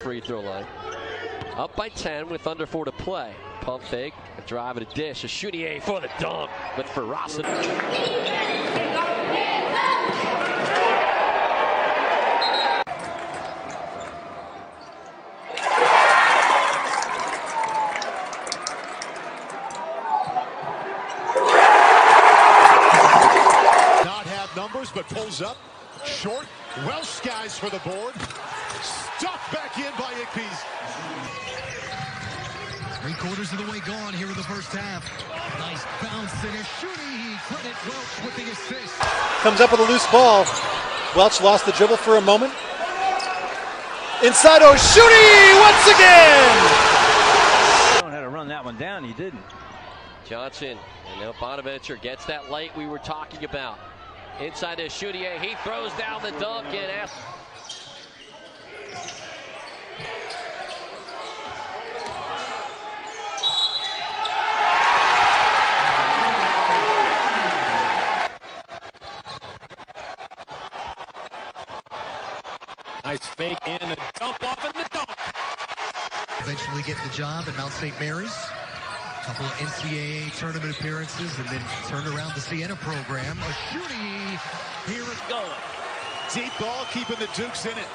free throw line. Up by 10 with under four to play. Pump fake, a drive and a dish. A shooting for the dunk, but for Rossin. Not have numbers, but pulls up. Short. Welch skies for the board. Stuck back in by Ikpeze. Three quarters of the way gone here in the first half. Nice bounce and a shooting. Credit Welch with the assist. Comes up with a loose ball. Welch lost the dribble for a moment. Inside oh, Oshuni once again. Know how to run that one down. He didn't. Johnson and now Bonaventure gets that light we were talking about. Inside to Shoutier, he throws down the dunk and asks. Nice fake and a dump off and the dunk. Eventually get the job at Mount St. Mary's. A Couple of NCAA tournament appearances and then turned around the Siena program. A shooting. Here it Going. Deep ball keeping the Dukes in it.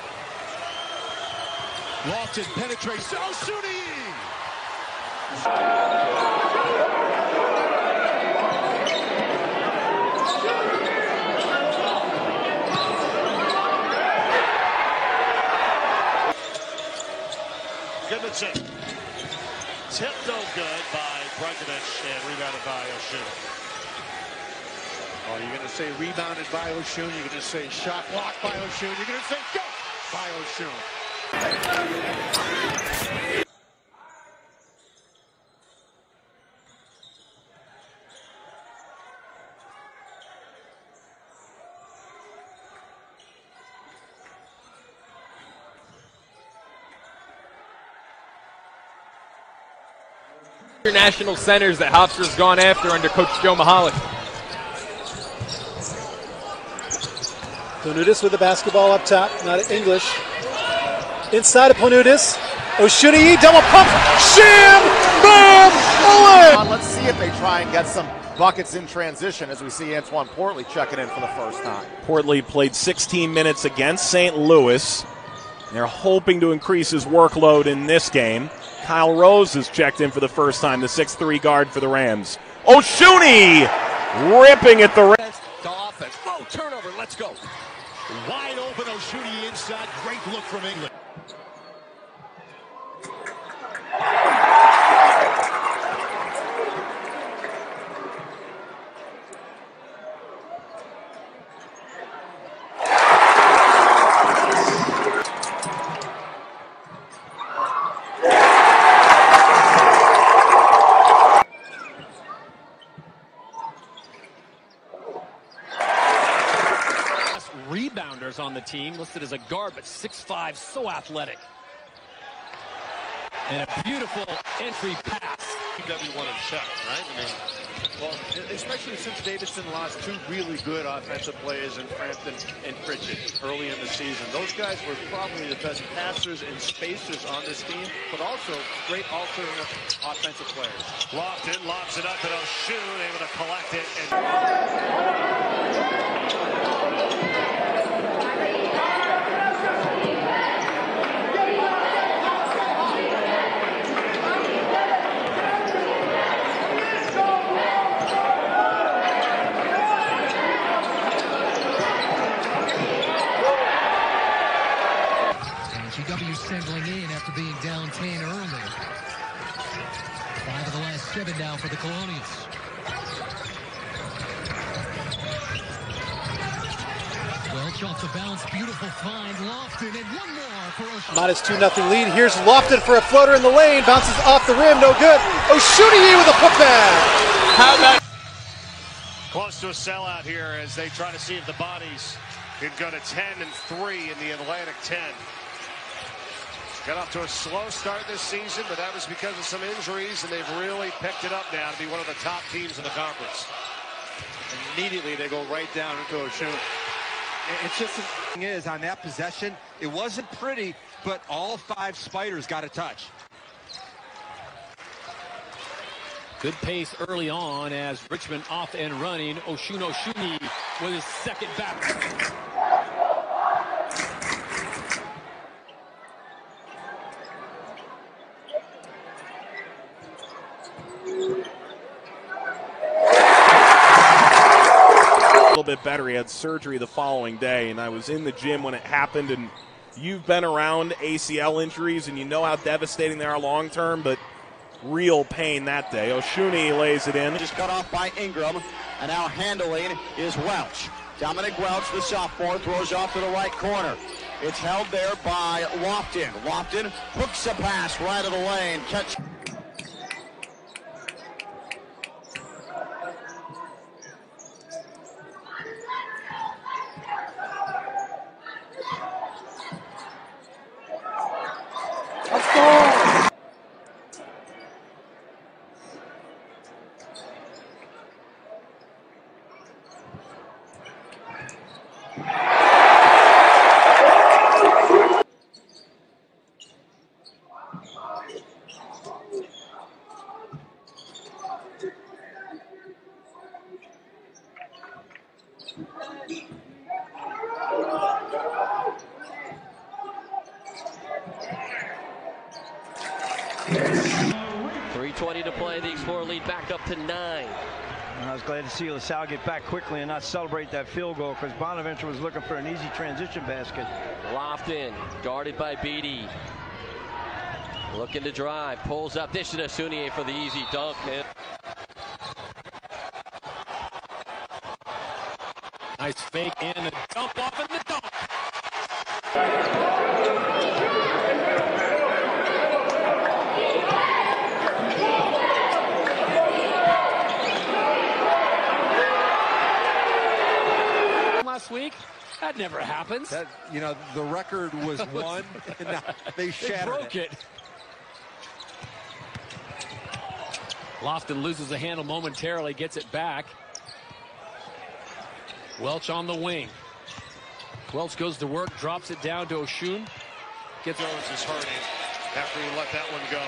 Lofton penetrates. Oh, shooting! Gudmundsson. Tipped no good by Brajkovic and rebounded by Oshun. Oh, you're going to say rebounded by Oshun. You're going to say shot blocked by Oshun. You're going to say go by Oshun. International centers that Hofstra's gone after under Coach Joe Mihalich. Planutis with the basketball up top, not English. Inside of Planutis. Oshuni double pump. Sham! Bam! Owen! Let's see if they try and get some buckets in transition as we see Antoine Portley checking in for the first time. Portley played 16 minutes against St. Louis. They're hoping to increase his workload in this game. Kyle Rose has checked in for the first time, the 6'3 guard for the Rams. Oshuni ripping at the. To offense. Oh, turnover. Let's go. Wide open Oshuni inside. Great look from England. Best rebounders on the team, listed as a guard, but 6'5", so athletic. And a beautiful entry pass. W1 in check, right? I mean, well, especially since Davidson lost two really good offensive players in Frampton and Pritchett early in the season. Those guys were probably the best passers and spacers on this team, but also great alternate offensive players. Lofton lobs it up and Oshun able to collect it. And And GW singling in after being down 10 early. Five of the last seven now for the Colonials. Welch off the bounce, beautiful find, Lofton, and one more for Oshun. Minus 2 nothing lead. Here's Lofton for a floater in the lane. Bounces off the rim. No good. Oshuni with a putback. How about close to a sellout here as they try to see if the bodies can go to 10 and 3 in the Atlantic 10. Got off to a slow start this season, but that was because of some injuries, and they've really picked it up now to be one of the top teams in the conference. Immediately they go right down into Oshun. It's just the thing is on that possession, it wasn't pretty, but all five spiders got a touch. Good pace early on as Richmond off and running. Osun Osunniyi with his second back. Little bit better. He had surgery the following day, and I was in the gym when it happened. And you've been around ACL injuries, and you know how devastating they are long term, but real pain that day. Oshuni lays it in. Just cut off by Ingram, and now handling is Welch. Dominick Welch, the sophomore, throws off to the right corner. It's held there by Lofton. Lofton hooks a pass right of the lane. Catch. Let's go. Three twenty to play. Lead back up to nine. And I was glad to see LaSalle get back quickly and not celebrate that field goal because Bonaventure was looking for an easy transition basket. Lofton, guarded by Beatty. Looking to drive, pulls up. This is Osunniyi for the easy dunk. Man. Nice fake and a dump off and the dunk. Last week, that never happens. That you know, the record was one, and now they shattered broke it. Lofton loses the handle momentarily, gets it back. Welch on the wing. Welch goes to work, drops it down to Oshun. Gets Jones is hurting after he let that one go.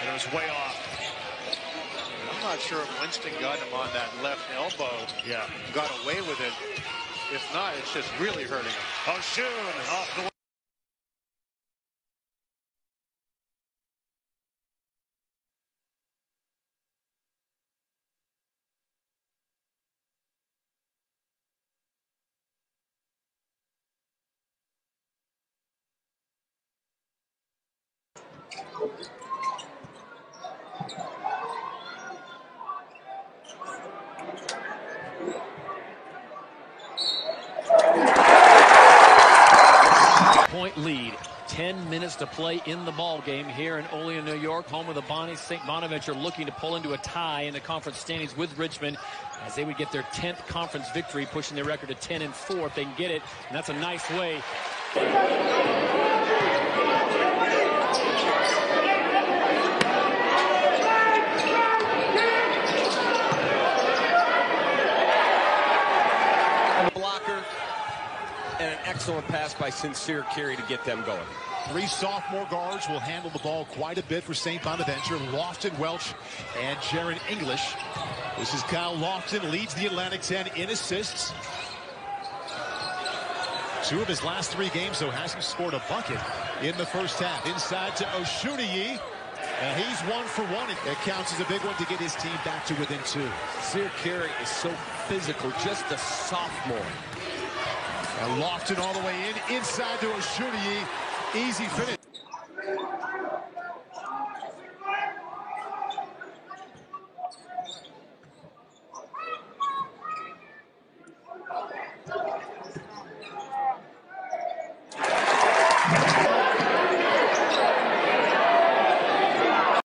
And it was way off. I'm not sure if Winston got him on that left elbow. Yeah. Got away with it. If not, it's just really hurting him. Oshun off the point lead. 10 minutes to play in the ball game here in Olean, New York, home of the Bonnie St. Bonaventure looking to pull into a tie in the conference standings with Richmond as they would get their 10th conference victory, pushing their record to 10 and 4 if they can get it. And that's a nice way. blocker and an excellent pass by Sincere Carey to get them going. Three sophomore guards will handle the ball quite a bit for St. Bonaventure. Lofton, Welch, and Jaron English. This is Kyle Lofton, leads the Atlantic 10 in assists. Two of his last three games, though, hasn't scored a bucket in the first half. Inside to Osunniyi. And he's one for one. It counts as a big one to get his team back to within two. Sincere Carey is so physical, just a sophomore. And lofted all the way in, inside to Osunniyi. Easy finish.